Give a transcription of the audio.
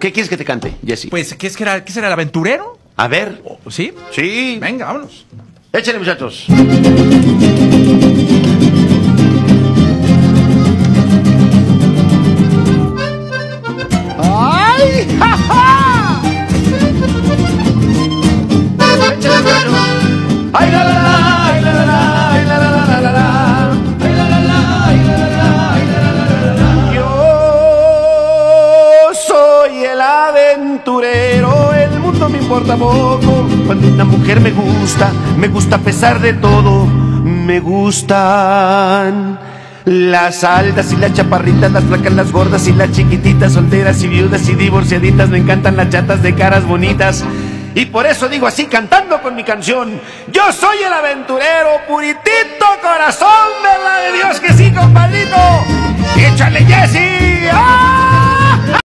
¿Qué quieres que te cante, Jesse? Pues, ¿qué, es que era, ¿qué será el aventurero? A ver. ¿Sí? Sí. Venga, vámonos. Échale, muchachos. ¡Ay! ¡Ja, ja! Aventurero, el mundo me importa poco. Cuando una mujer me gusta, me gusta a pesar de todo. Me gustan las altas y las chaparritas, las flacas, las gordas y las chiquititas, solteras y viudas y divorciaditas. Me encantan las chatas de caras bonitas. Y por eso digo así, cantando con mi canción, yo soy el aventurero, puritito corazón, verdad de Dios que sí, compadrito. Échale, Jesse. ¡Ah!